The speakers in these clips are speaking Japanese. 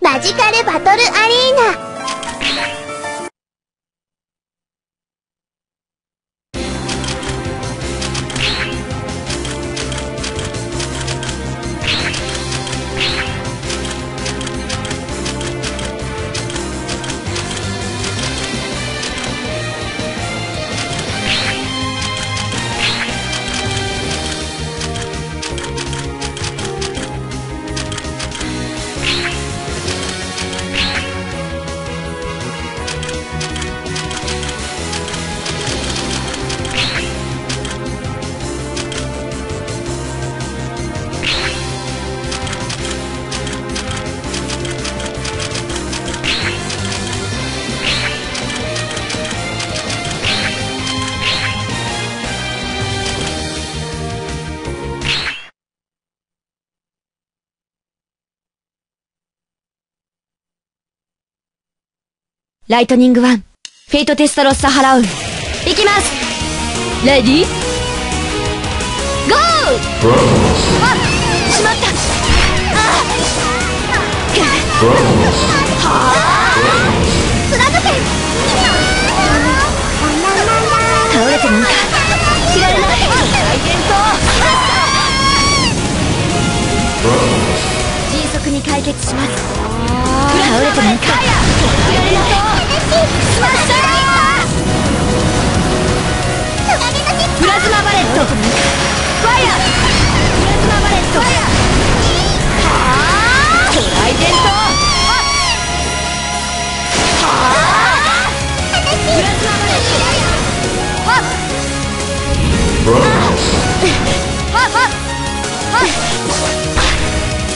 マジカルバトルアリーナライトニングワン、フェイトテストロッサハラウン。いきます。レディー。ゴー。あしまった。あはあつなぐけ倒れてなんか。知られない大幻想迅速に解決します倒れてなんか。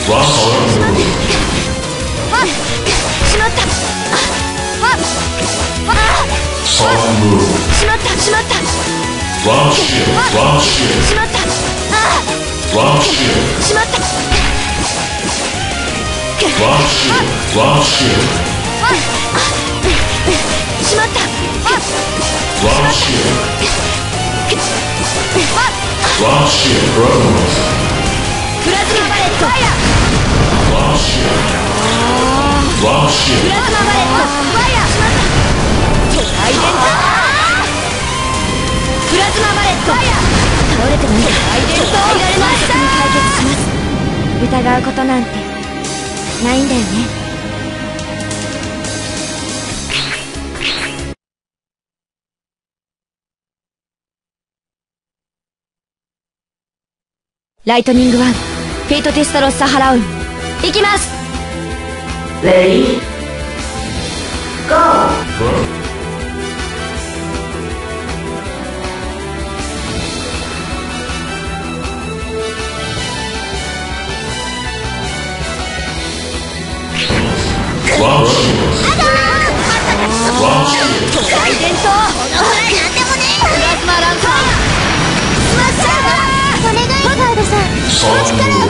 Round shield. Bros. プラズ疑う。ことなんて。ないんだよねライトニングワンフェイトテスタロッサハラウンいきます。イデントこのくらいなんでもねプラズマランカースマッシャーお願いカードさん力を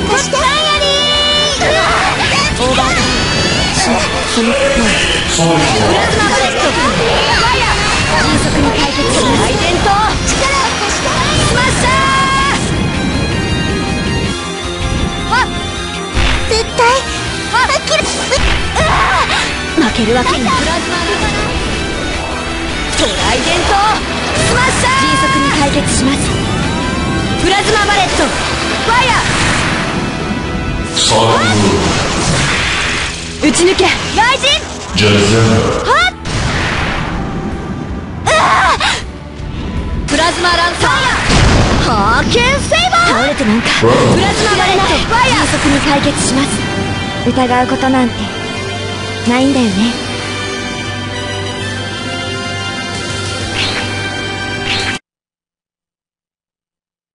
プラズマバレットファイヤー迅速に解決しトライデント力を貸してスマッシャーはっ絶対はっきり負ける。わけにプラズマランカーTrident Smasher 迅速に解決します Plasma Bullet Fire 撃ち抜け。ライジン Jazenda. Plasma Lancer。 Haken Saber。倒れてなんか. Plasma Bullet。Fire。迅速に解決します。疑うことなんてないんだよね